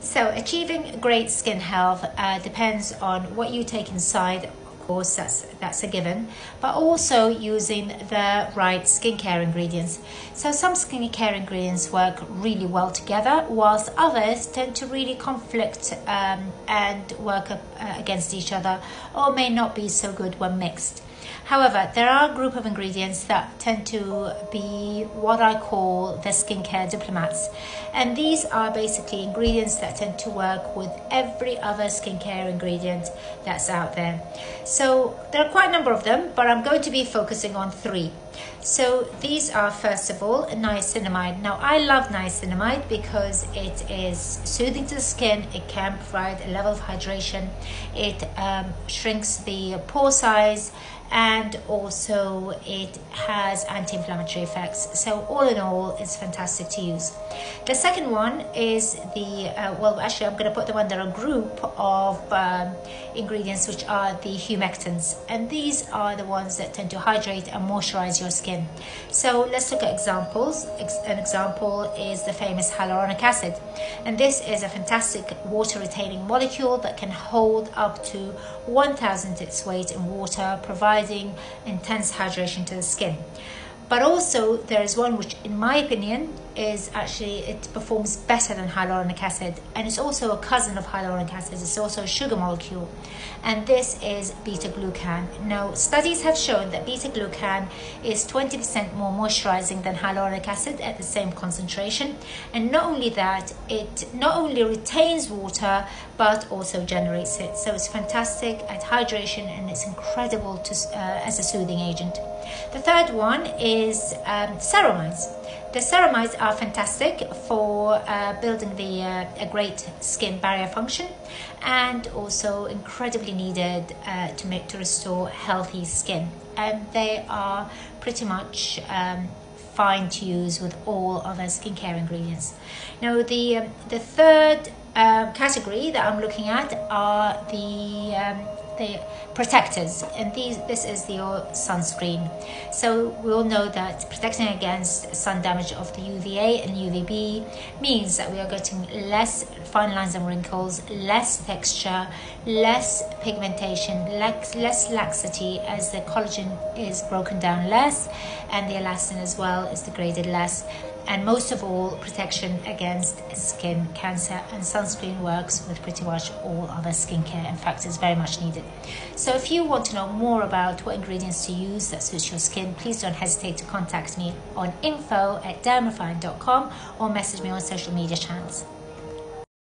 So, achieving great skin health uh, depends on what you take inside. Course, that's that's a given, but also using the right skincare ingredients. So, some skincare ingredients work really well together, whilst others tend to really conflict um, and work uh, against each other, or may not be so good when mixed. However, there are a group of ingredients that tend to be what I call the skincare diplomats. And these are basically ingredients that tend to work with every other skincare ingredient that's out there. So there are quite a number of them, but I'm going to be focusing on three. So these are first of all niacinamide. Now I love niacinamide because it is soothing to the skin. It can provide a level of hydration. It um, shrinks the pore size and also it has anti-inflammatory effects. So all in all it's fantastic to use. The second one is the uh, well actually i'm going to put them under a group of um, ingredients which are the humectants. And these are the ones that tend to hydrate and moisturize your skin. So let's look at examples. An example is the famous hyaluronic acid. And this is a fantastic water retaining molecule that can hold up to 1000 its weight in water provide providing intense hydration to the skin. But also there is one which in my opinion is actually it performs better than hyaluronic acid and it's also a cousin of hyaluronic acid. It's also a sugar molecule. And this is beta glucan now studies have shown that beta glucan is 20% more moisturizing than hyaluronic acid at the same concentration. And not only that it not only retains water but also generates it. So it's fantastic at hydration and it's incredible to, uh, as a soothing agent. The third one is um, ceramides the ceramides are fantastic for uh, building the uh, a great skin barrier function and also incredibly needed uh, to make to restore healthy skin and they are pretty much um, fine to use with all other skincare ingredients. Now the um, the third uh, category that I'm looking at are the um, the protectors and these this is your sunscreen. So we all know that protecting against sun damage of the UVA and UVB means that we are getting less fine lines and wrinkles less texture less pigmentation less, less laxity as the collagen is broken down less and the elastin as well is degraded less and most of all, protection against skin cancer. And sunscreen works with pretty much all other skincare. In fact, it's very much needed. So, if you want to know more about what ingredients to use that suits your skin, please don't hesitate to contact me on info at dermrefine.com or message me on social media channels.